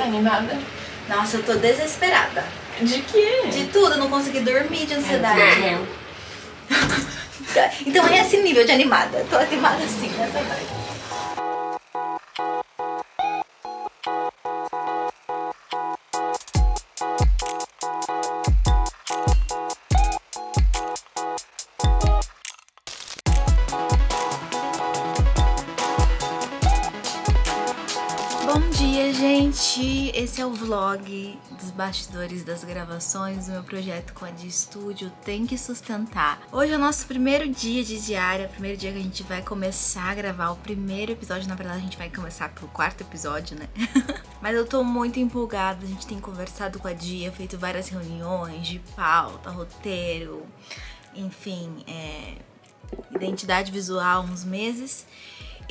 Tá animada? Nossa, eu tô desesperada. De quê? De tudo, eu não consegui dormir de ansiedade. É. Então é esse nível de animada. Tô animada assim, nessa vibe. Gente! Esse é o vlog dos bastidores das gravações do meu projeto com a de estúdio Tem que Sustentar. Hoje é o nosso primeiro dia de diária, primeiro dia que a gente vai começar a gravar o primeiro episódio. Na verdade, a gente vai começar pelo quarto episódio, né? Mas eu tô muito empolgada, a gente tem conversado com a Dia, feito várias reuniões de pauta, roteiro, enfim, é, identidade visual uns meses.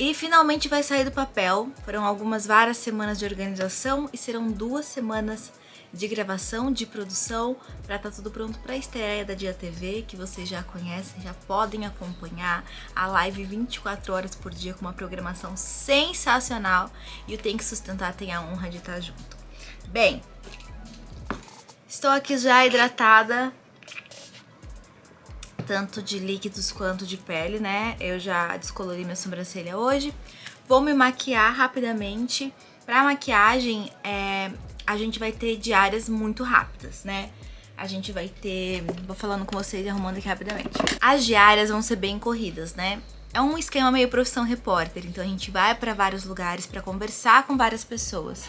E finalmente vai sair do papel. Foram algumas várias semanas de organização e serão duas semanas de gravação, de produção, para estar tá tudo pronto para a estreia da Dia TV, que vocês já conhecem, já podem acompanhar a live 24 horas por dia com uma programação sensacional e o Tem que Sustentar tem a honra de estar junto. Bem, estou aqui já hidratada, tanto de líquidos quanto de pele, né? Eu já descolori minha sobrancelha hoje. Vou me maquiar rapidamente. Pra maquiagem, é, a gente vai ter diárias muito rápidas, né? A gente vai ter... Vou falando com vocês e arrumando aqui rapidamente. As diárias vão ser bem corridas, né? É um esquema meio profissão repórter, então a gente vai para vários lugares para conversar com várias pessoas.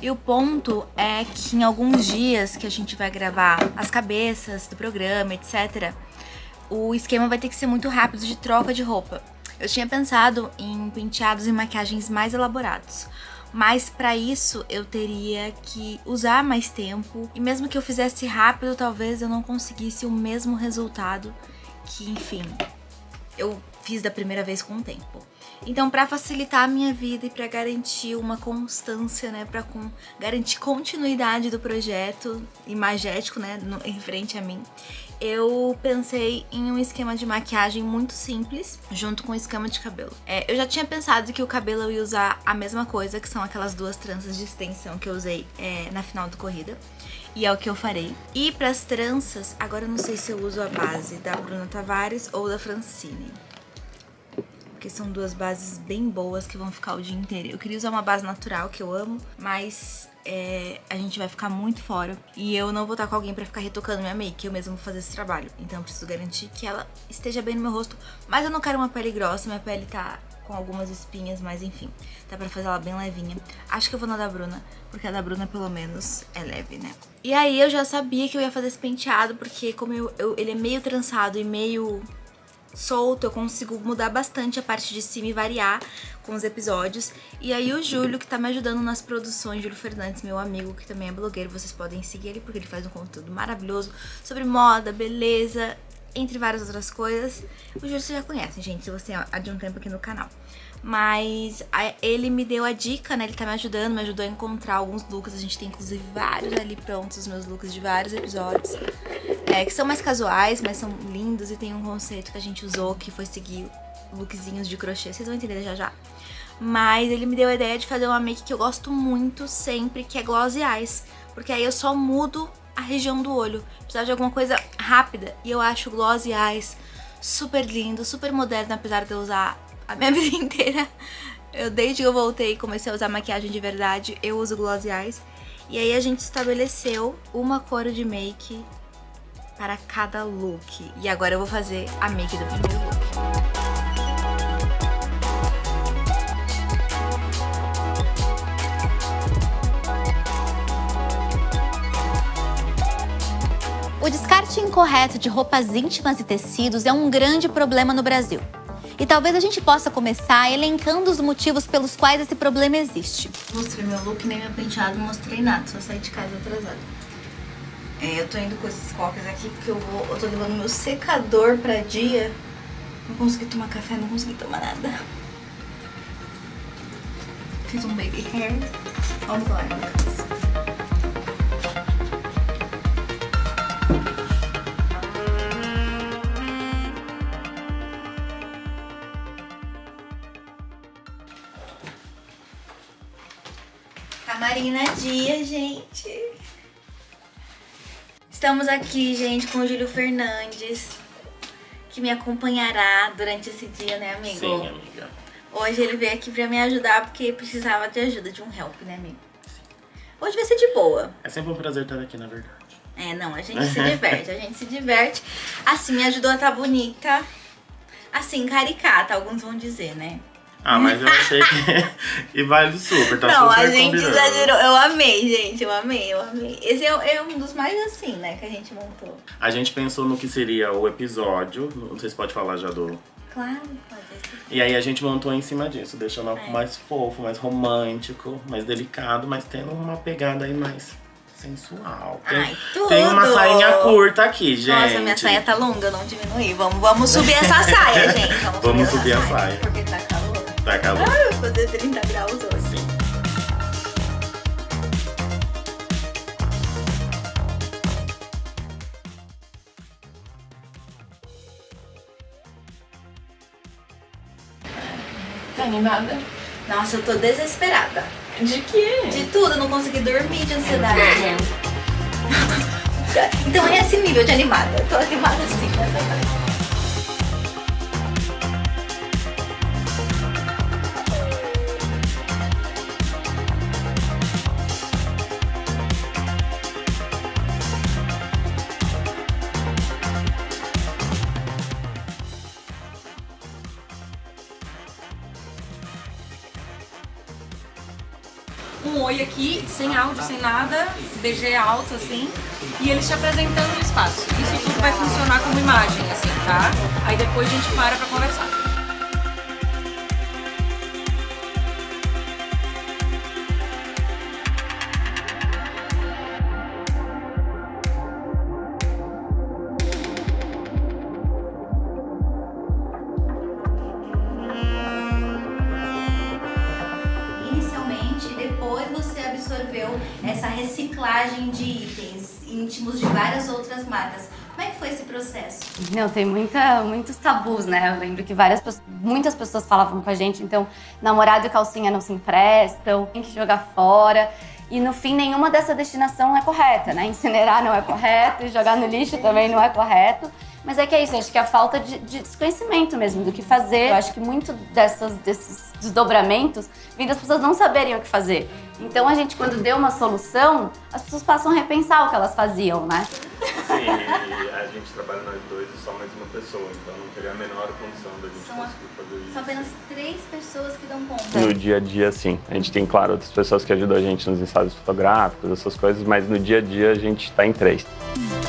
E o ponto é que em alguns dias que a gente vai gravar as cabeças do programa, etc., o esquema vai ter que ser muito rápido de troca de roupa. Eu tinha pensado em penteados e maquiagens mais elaborados, mas para isso eu teria que usar mais tempo e mesmo que eu fizesse rápido, talvez eu não conseguisse o mesmo resultado que, enfim, eu fiz da primeira vez com o tempo. Então, para facilitar a minha vida e para garantir uma constância, né, para com, garantir continuidade do projeto imagético, né, no, em frente a mim, eu pensei em um esquema de maquiagem muito simples, junto com escama de cabelo. É, eu já tinha pensado que o cabelo eu ia usar a mesma coisa, que são aquelas duas tranças de extensão que eu usei é, na final da corrida. E é o que eu farei. E para as tranças, agora eu não sei se eu uso a base da Bruna Tavares ou da Francine porque são duas bases bem boas que vão ficar o dia inteiro. Eu queria usar uma base natural, que eu amo, mas é, a gente vai ficar muito fora. E eu não vou estar com alguém pra ficar retocando minha make, eu mesmo vou fazer esse trabalho. Então eu preciso garantir que ela esteja bem no meu rosto. Mas eu não quero uma pele grossa, minha pele tá com algumas espinhas, mas enfim, dá pra fazer ela bem levinha. Acho que eu vou na da Bruna, porque a da Bruna pelo menos é leve, né? E aí eu já sabia que eu ia fazer esse penteado, porque como eu, eu, ele é meio trançado e meio solto, eu consigo mudar bastante a parte de cima e variar com os episódios. E aí o Júlio, que tá me ajudando nas produções, Júlio Fernandes, meu amigo, que também é blogueiro, vocês podem seguir ele porque ele faz um conteúdo maravilhoso sobre moda, beleza, entre várias outras coisas. O Júlio vocês já conhecem, gente, se você é de um tempo aqui no canal. Mas ele me deu a dica, né? Ele tá me ajudando, me ajudou a encontrar alguns looks. A gente tem inclusive vários ali prontos, os meus looks de vários episódios. É, que são mais casuais, mas são lindos e tem um conceito que a gente usou que foi seguir lookzinhos de crochê. Vocês vão entender já já. Mas ele me deu a ideia de fazer uma make que eu gosto muito sempre, que é glossy eyes. Porque aí eu só mudo a região do olho. Precisava de alguma coisa rápida. E eu acho glossy eyes super lindo, super moderno, apesar de eu usar a minha vida inteira. Eu, desde que eu voltei e comecei a usar maquiagem de verdade, eu uso glossy eyes. E aí a gente estabeleceu uma cor de make para cada look. E agora eu vou fazer a make do primeiro look. O descarte incorreto de roupas íntimas e tecidos é um grande problema no Brasil. E talvez a gente possa começar elencando os motivos pelos quais esse problema existe. Mostrei meu look, nem meu penteado, não mostrei nada, só saí de casa atrasada. É, eu tô indo com esses copos aqui porque eu vou. Eu tô levando meu secador pra dia. Não consegui tomar café, não consegui tomar nada. Fiz um baby hair. Vamos lá, meu casa. Camarina Dia, gente. Estamos aqui, gente, com o Júlio Fernandes, que me acompanhará durante esse dia, né, amigo? Sim, amiga. Hoje ele veio aqui pra me ajudar porque precisava de ajuda, de um help, né, amigo? Hoje vai ser de boa. É sempre um prazer estar aqui, na verdade. É, não, a gente se diverte, a gente se diverte. Assim, me ajudou a estar bonita. Assim, caricata, alguns vão dizer, né? Ah, mas eu achei que. e vale super, tá não, super a gente combinando. exagerou. Eu amei, gente, eu amei, eu amei. Esse é, é um dos mais assim, né, que a gente montou. A gente pensou no que seria o episódio. Não sei se pode falar já do. Claro, pode. E aí a gente montou em cima disso, deixando algo É. mais fofo, mais romântico, mais delicado, mas tendo uma pegada aí mais sensual. Tem, Ai, tudo! tem uma sainha curta aqui, gente. Nossa, minha saia tá longa, não diminui. Vamos, vamos subir essa saia, gente. Vamos, Vamos essa subir a saia. Porque tá. Tá calor. Ah, vou fazer 30 graus hoje. Sim. Tá animada? Nossa, eu tô desesperada. De quê? De tudo, eu não consegui dormir de ansiedade. Então é esse nível de animada. Eu tô animada assim, na verdade. Um oi aqui, sem áudio, sem nada, DG alto assim, e eles te apresentando no espaço. Isso tudo vai funcionar como imagem, assim, tá? Aí depois a gente para pra conversar. Reciclagem de itens íntimos de várias outras marcas. Como é que foi esse processo? Não, tem muita, muitos tabus, né? Eu lembro que várias muitas pessoas falavam com a gente, então namorado e calcinha não se emprestam, tem que jogar fora. E no fim, nenhuma dessa destinação é correta, né? Incinerar não é correto, e jogar no lixo também não é correto. Mas é que é isso, acho que é a falta de, de desconhecimento mesmo do que fazer. Eu acho que muito dessas, desses desdobramentos vem das pessoas não saberem o que fazer. Então a gente, quando deu uma solução, as pessoas passam a repensar o que elas faziam, né? Sim, e a gente trabalha nós dois e só mais uma pessoa, então não teria a menor condição da gente São conseguir fazer isso. São apenas três pessoas que dão conta. No dia a dia, sim. A gente tem, claro, outras pessoas que ajudam a gente nos ensaios fotográficos, essas coisas, mas no dia a dia a gente está em três. É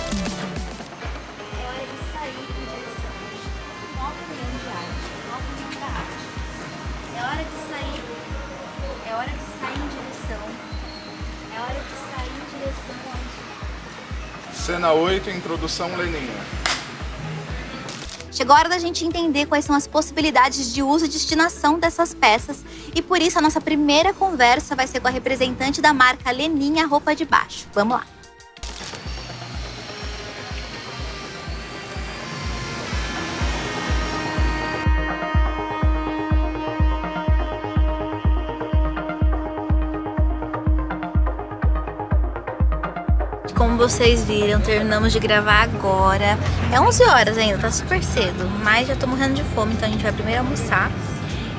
Cena 8, introdução Leninha. Chegou a hora da gente entender quais são as possibilidades de uso e destinação dessas peças e por isso a nossa primeira conversa vai ser com a representante da marca Leninha Roupa de Baixo. Vamos lá. Como vocês viram, terminamos de gravar agora. É 11 horas ainda, tá super cedo, mas já tô morrendo de fome, então a gente vai primeiro almoçar.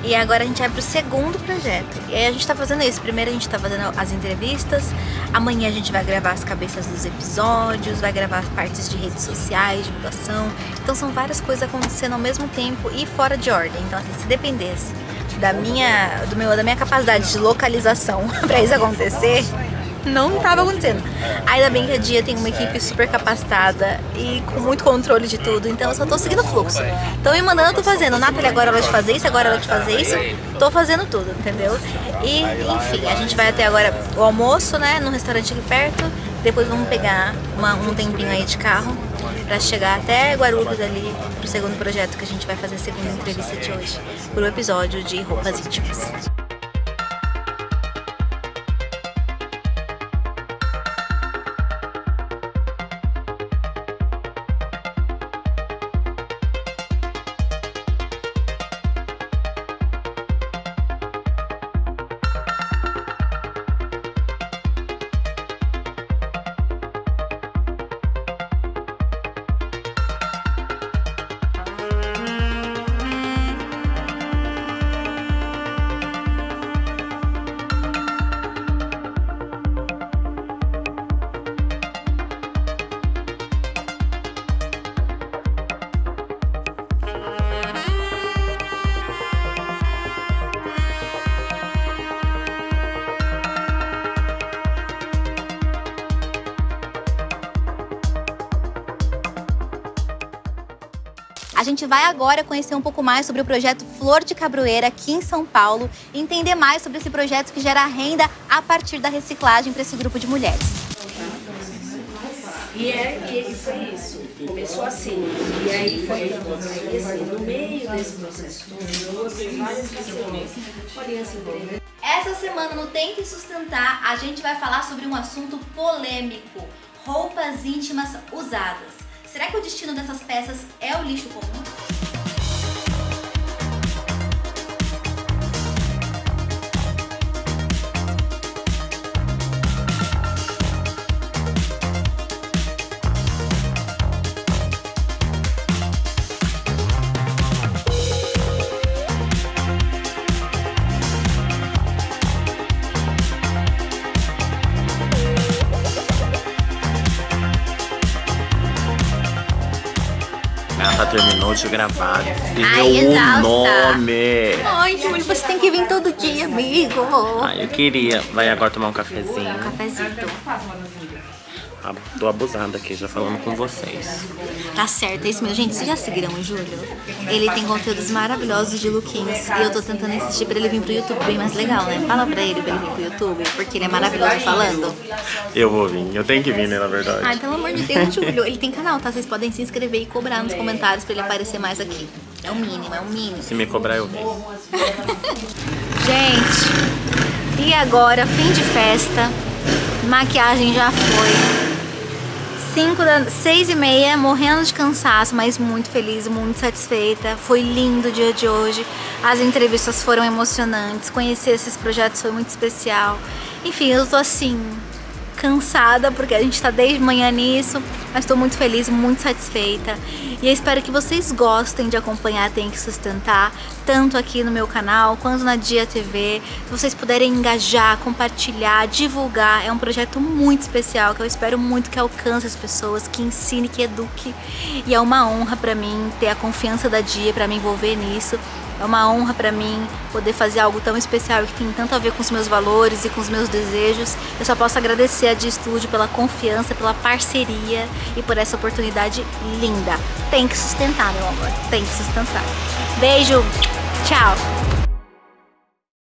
E agora a gente vai pro segundo projeto. E aí a gente tá fazendo isso. Primeiro a gente tá fazendo as entrevistas. Amanhã a gente vai gravar as cabeças dos episódios, vai gravar partes de redes sociais, divulgação. Então são várias coisas acontecendo ao mesmo tempo e fora de ordem. Então assim, se dependesse da minha, do meu, da minha capacidade de localização pra isso acontecer, não tava acontecendo. Ainda bem que a Dia tem uma equipe super capacitada e com muito controle de tudo, então eu só tô seguindo o fluxo. Então me mandando, eu tô fazendo. Nathalie, agora hora de fazer isso, agora hora de fazer isso. Tô fazendo tudo, entendeu? E, enfim, a gente vai até agora o almoço, né, num restaurante aqui perto. Depois vamos pegar uma- um tempinho aí de carro pra chegar até Guarulhos ali pro segundo projeto que a gente vai fazer a segunda entrevista de hoje, pro episódio de roupas íntimas. Gente vai agora conhecer um pouco mais sobre o projeto Flor de Cabroeira aqui em São Paulo e entender mais sobre esse projeto que gera renda a partir da reciclagem para esse grupo de mulheres. E, é, e foi isso. Começou assim. E aí foi. Aí, assim, no meio desse processo todo, houve várias. Aliança Empreendedora. Essa semana no Tem que Sustentar, a gente vai falar sobre um assunto polêmico: roupas íntimas usadas. Será que o destino dessas peças é o lixo comum? Tá terminou de gravar. E Ai, deu o nome. Ai, Júlio, você tem que vir todo dia, amigo. Ai, eu queria. Vai agora tomar um cafezinho. Cafezinho. Tô abusada aqui, já falando com vocês. Tá certo, é isso mesmo. Gente, vocês já seguiram o Júlio? Ele tem conteúdos maravilhosos de lookinhos e eu tô tentando insistir pra ele vir pro YouTube bem mais legal, né? Fala pra ele pra ele vir pro YouTube, porque ele é maravilhoso falando. Eu vou vir, eu tenho que vir, né, na verdade. Ai, pelo amor de Deus, Júlio. Ele tem canal, tá? Vocês podem se inscrever e cobrar nos comentários pra ele aparecer mais aqui. É o mínimo, é o mínimo. Se me cobrar, eu venho. Gente, e agora, fim de festa. Maquiagem já foi. 5 da, 6 e meia, morrendo de cansaço, mas muito feliz, muito satisfeita. Foi lindo o dia de hoje. As entrevistas foram emocionantes. Conhecer esses projetos foi muito especial. Enfim, eu tô assim, cansada porque a gente tá desde manhã nisso, mas tô muito feliz, muito satisfeita. E eu espero que vocês gostem de acompanhar Tem que Sustentar, tanto aqui no meu canal quanto na Dia TV. Se vocês puderem engajar, compartilhar, divulgar, é um projeto muito especial que eu espero muito que alcance as pessoas, que ensine, que eduque. E é uma honra pra mim ter a confiança da Dia pra me envolver nisso. É uma honra pra mim poder fazer algo tão especial que tem tanto a ver com os meus valores e com os meus desejos. Eu só posso agradecer a Dia Estúdio pela confiança, pela parceria e por essa oportunidade linda. Tem que sustentar, meu amor. Tem que sustentar. Beijo. Tchau.